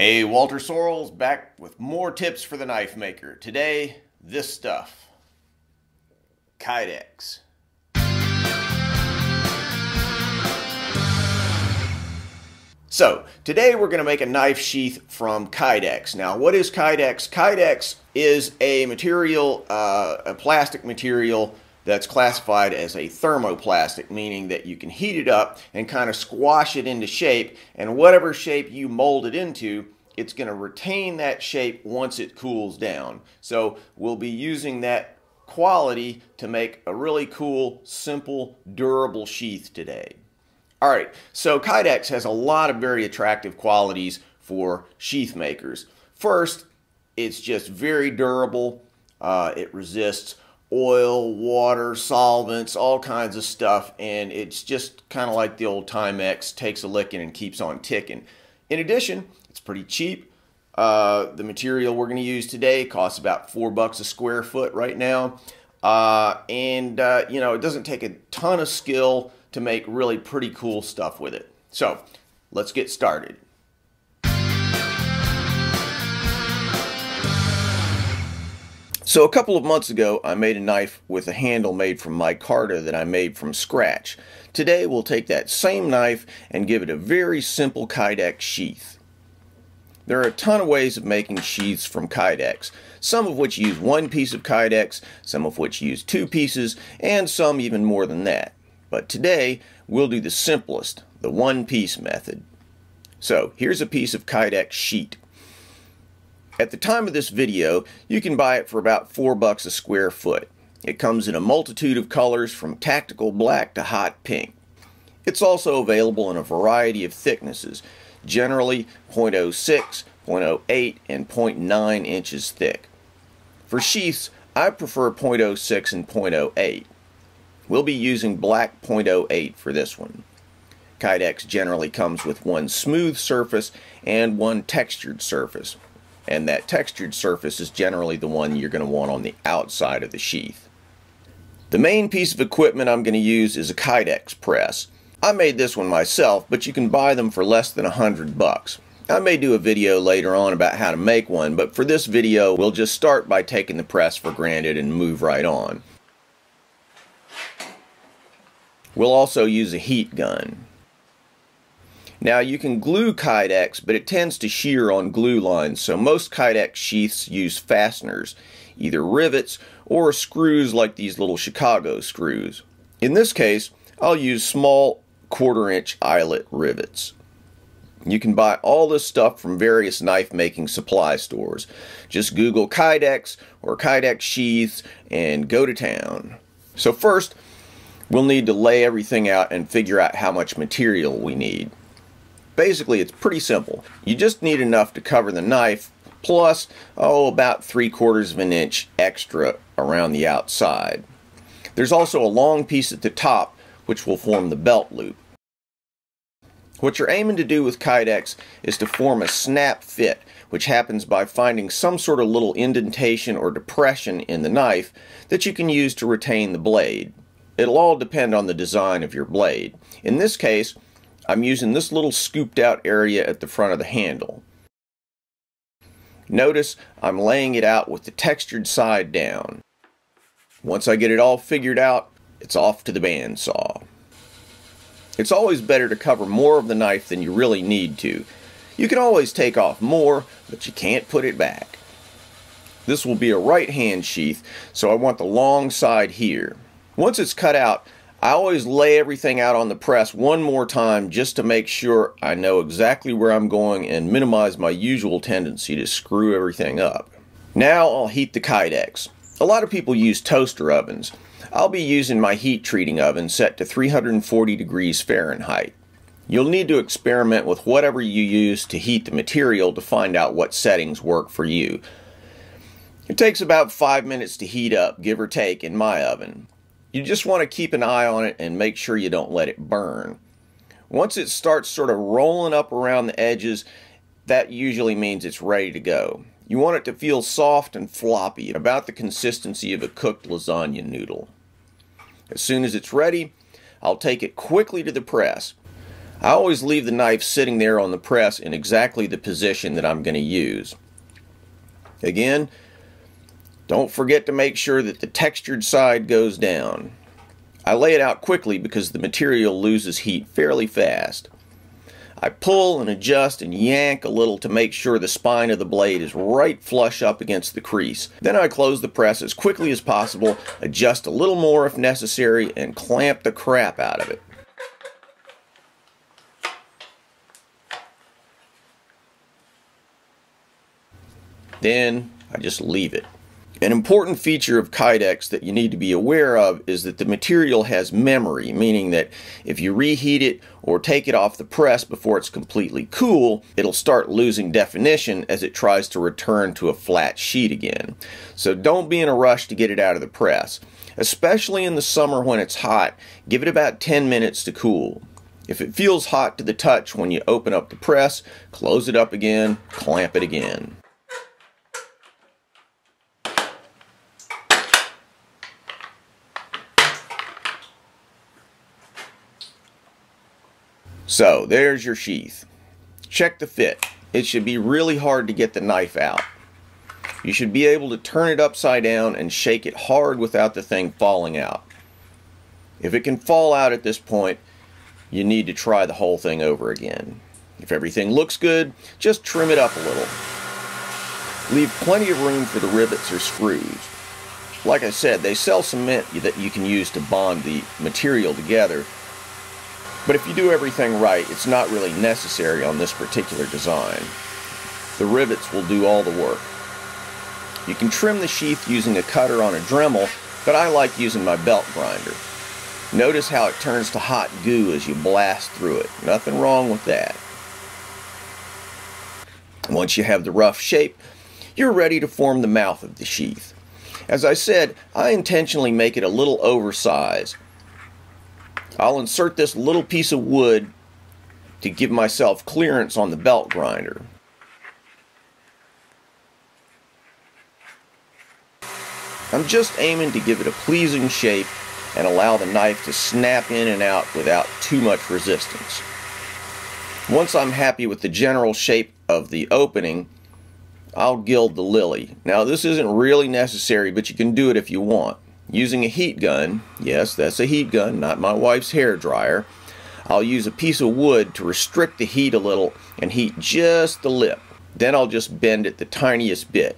Hey, Walter Sorrells back with more tips for the knife maker. Today, this stuff. Kydex. So, today we're going to make a knife sheath from Kydex. Now, what is Kydex? Kydex is a material, uh, a plastic material that's classified as a thermoplastic, meaning that you can heat it up and kind of squash it into shape, and whatever shape you mold it into, it's going to retain that shape once it cools down. So we'll be using that quality to make a really cool, simple, durable sheath today. All right, so Kydex has a lot of very attractive qualities for sheath makers. First, it's just very durable. Uh, it resists oil, water, solvents, all kinds of stuff, and it's just kind of like the old Timex, takes a licking and keeps on ticking. In addition, it's pretty cheap. Uh, the material we're going to use today costs about four bucks a square foot right now. Uh, and, uh, you know, it doesn't take a ton of skill to make really pretty cool stuff with it. So, let's get started. So a couple of months ago, I made a knife with a handle made from micarta that I made from scratch. Today, we'll take that same knife and give it a very simple Kydex sheath. There are a ton of ways of making sheaths from Kydex, some of which use one piece of Kydex, some of which use two pieces, and some even more than that. But today, we'll do the simplest, the one-piece method. So, here's a piece of Kydex sheet. At the time of this video, you can buy it for about 4 bucks a square foot. It comes in a multitude of colors from tactical black to hot pink. It's also available in a variety of thicknesses, generally 0.06, 0.08, and 0.9 inches thick. For sheaths, I prefer 0.06 and 0.08. We'll be using black 0.08 for this one. Kydex generally comes with one smooth surface and one textured surface and that textured surface is generally the one you're going to want on the outside of the sheath. The main piece of equipment I'm going to use is a Kydex press. I made this one myself, but you can buy them for less than a hundred bucks. I may do a video later on about how to make one, but for this video, we'll just start by taking the press for granted and move right on. We'll also use a heat gun. Now you can glue Kydex, but it tends to shear on glue lines, so most Kydex sheaths use fasteners, either rivets or screws like these little Chicago screws. In this case, I'll use small quarter inch eyelet rivets. You can buy all this stuff from various knife making supply stores. Just Google Kydex or Kydex sheaths and go to town. So first, we'll need to lay everything out and figure out how much material we need. Basically, it's pretty simple. You just need enough to cover the knife, plus, oh, about three quarters of an inch extra around the outside. There's also a long piece at the top, which will form the belt loop. What you're aiming to do with Kydex is to form a snap fit, which happens by finding some sort of little indentation or depression in the knife that you can use to retain the blade. It'll all depend on the design of your blade. In this case, I'm using this little scooped out area at the front of the handle. Notice I'm laying it out with the textured side down. Once I get it all figured out, it's off to the bandsaw. It's always better to cover more of the knife than you really need to. You can always take off more, but you can't put it back. This will be a right hand sheath, so I want the long side here. Once it's cut out, I always lay everything out on the press one more time just to make sure I know exactly where I'm going and minimize my usual tendency to screw everything up. Now I'll heat the Kydex. A lot of people use toaster ovens. I'll be using my heat treating oven set to 340 degrees Fahrenheit. You'll need to experiment with whatever you use to heat the material to find out what settings work for you. It takes about 5 minutes to heat up, give or take, in my oven. You just want to keep an eye on it and make sure you don't let it burn. Once it starts sort of rolling up around the edges, that usually means it's ready to go. You want it to feel soft and floppy, about the consistency of a cooked lasagna noodle. As soon as it's ready, I'll take it quickly to the press. I always leave the knife sitting there on the press in exactly the position that I'm going to use. Again, don't forget to make sure that the textured side goes down. I lay it out quickly because the material loses heat fairly fast. I pull and adjust and yank a little to make sure the spine of the blade is right flush up against the crease. Then I close the press as quickly as possible, adjust a little more if necessary, and clamp the crap out of it. Then I just leave it. An important feature of Kydex that you need to be aware of is that the material has memory, meaning that if you reheat it or take it off the press before it's completely cool, it'll start losing definition as it tries to return to a flat sheet again. So don't be in a rush to get it out of the press. Especially in the summer when it's hot, give it about 10 minutes to cool. If it feels hot to the touch when you open up the press, close it up again, clamp it again. So there's your sheath. Check the fit. It should be really hard to get the knife out. You should be able to turn it upside down and shake it hard without the thing falling out. If it can fall out at this point, you need to try the whole thing over again. If everything looks good, just trim it up a little. Leave plenty of room for the rivets or screws. Like I said, they sell cement that you can use to bond the material together, but if you do everything right, it's not really necessary on this particular design. The rivets will do all the work. You can trim the sheath using a cutter on a Dremel, but I like using my belt grinder. Notice how it turns to hot goo as you blast through it. Nothing wrong with that. Once you have the rough shape, you're ready to form the mouth of the sheath. As I said, I intentionally make it a little oversized I'll insert this little piece of wood to give myself clearance on the belt grinder. I'm just aiming to give it a pleasing shape and allow the knife to snap in and out without too much resistance. Once I'm happy with the general shape of the opening, I'll gild the lily. Now this isn't really necessary, but you can do it if you want using a heat gun. Yes, that's a heat gun, not my wife's hair dryer. I'll use a piece of wood to restrict the heat a little and heat just the lip. Then I'll just bend it the tiniest bit.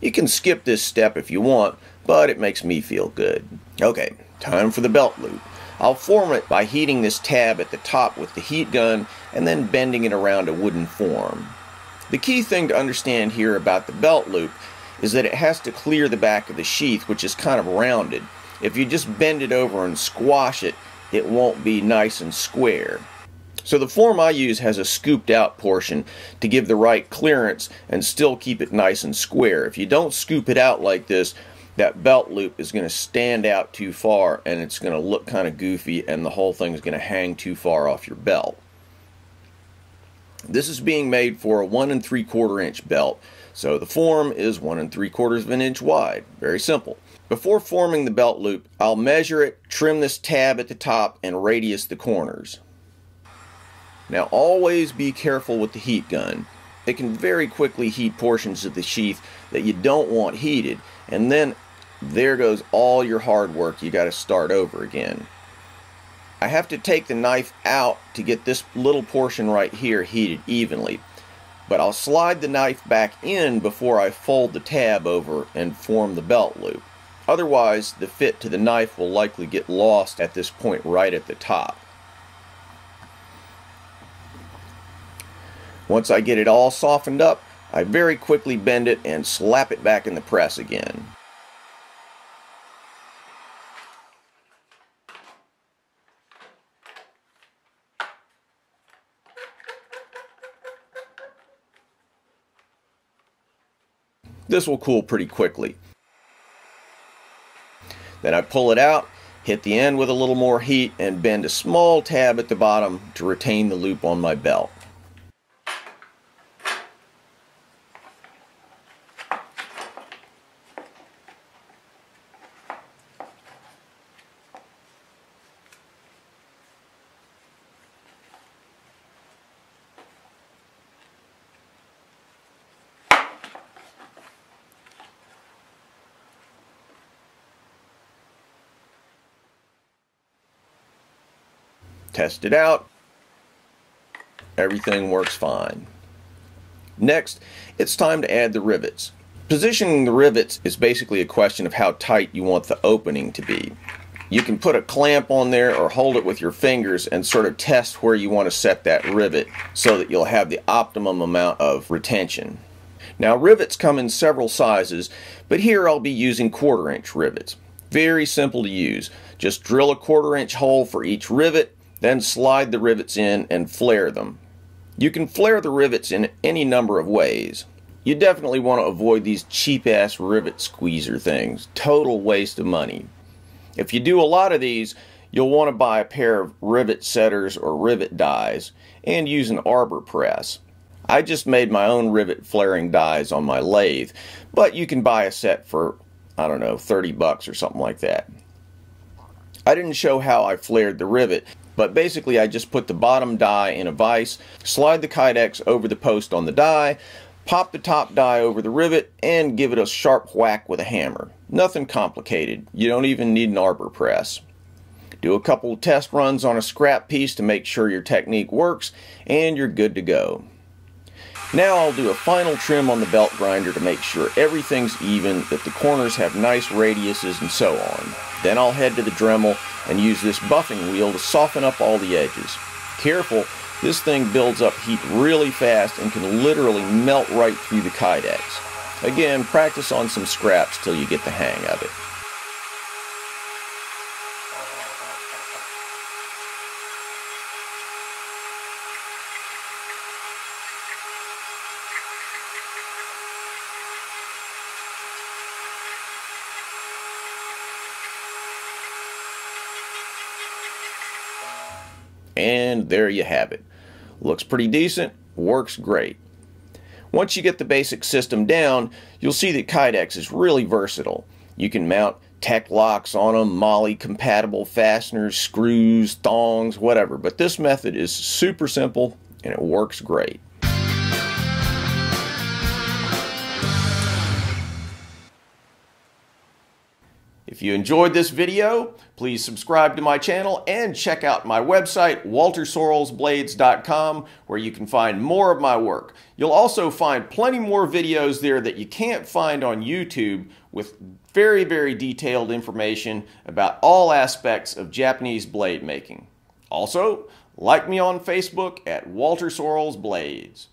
You can skip this step if you want, but it makes me feel good. Okay, time for the belt loop. I'll form it by heating this tab at the top with the heat gun and then bending it around a wooden form. The key thing to understand here about the belt loop is that it has to clear the back of the sheath, which is kind of rounded. If you just bend it over and squash it, it won't be nice and square. So the form I use has a scooped out portion to give the right clearance and still keep it nice and square. If you don't scoop it out like this, that belt loop is going to stand out too far and it's going to look kind of goofy and the whole thing is going to hang too far off your belt. This is being made for a one and three quarter inch belt so the form is one and three quarters of an inch wide. Very simple. Before forming the belt loop, I'll measure it, trim this tab at the top, and radius the corners. Now always be careful with the heat gun. It can very quickly heat portions of the sheath that you don't want heated, and then there goes all your hard work. You got to start over again. I have to take the knife out to get this little portion right here heated evenly but I'll slide the knife back in before I fold the tab over and form the belt loop. Otherwise, the fit to the knife will likely get lost at this point right at the top. Once I get it all softened up, I very quickly bend it and slap it back in the press again. This will cool pretty quickly. Then I pull it out, hit the end with a little more heat, and bend a small tab at the bottom to retain the loop on my belt. Test it out. Everything works fine. Next, it's time to add the rivets. Positioning the rivets is basically a question of how tight you want the opening to be. You can put a clamp on there or hold it with your fingers and sort of test where you want to set that rivet so that you'll have the optimum amount of retention. Now rivets come in several sizes, but here I'll be using quarter inch rivets. Very simple to use. Just drill a quarter inch hole for each rivet, then slide the rivets in and flare them. You can flare the rivets in any number of ways. You definitely want to avoid these cheap ass rivet squeezer things. Total waste of money. If you do a lot of these, you'll want to buy a pair of rivet setters or rivet dies and use an arbor press. I just made my own rivet flaring dies on my lathe, but you can buy a set for, I don't know, 30 bucks or something like that. I didn't show how I flared the rivet, but basically I just put the bottom die in a vise, slide the Kydex over the post on the die, pop the top die over the rivet, and give it a sharp whack with a hammer. Nothing complicated. You don't even need an arbor press. Do a couple test runs on a scrap piece to make sure your technique works, and you're good to go. Now I'll do a final trim on the belt grinder to make sure everything's even, that the corners have nice radiuses and so on. Then I'll head to the Dremel and use this buffing wheel to soften up all the edges. Careful, this thing builds up heat really fast and can literally melt right through the Kydex. Again, practice on some scraps till you get the hang of it. And there you have it. Looks pretty decent, works great. Once you get the basic system down, you'll see that Kydex is really versatile. You can mount Tek-Loks on them, MOLLE compatible fasteners, screws, thongs, whatever. But this method is super simple and it works great. If you enjoyed this video, please subscribe to my channel and check out my website, waltersorrellsblades.com, where you can find more of my work. You'll also find plenty more videos there that you can't find on YouTube with very, very detailed information about all aspects of Japanese blade making. Also, like me on Facebook at Walter Sorrells Blades.